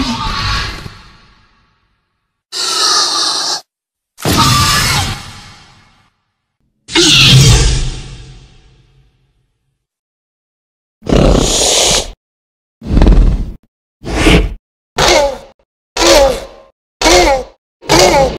Oh!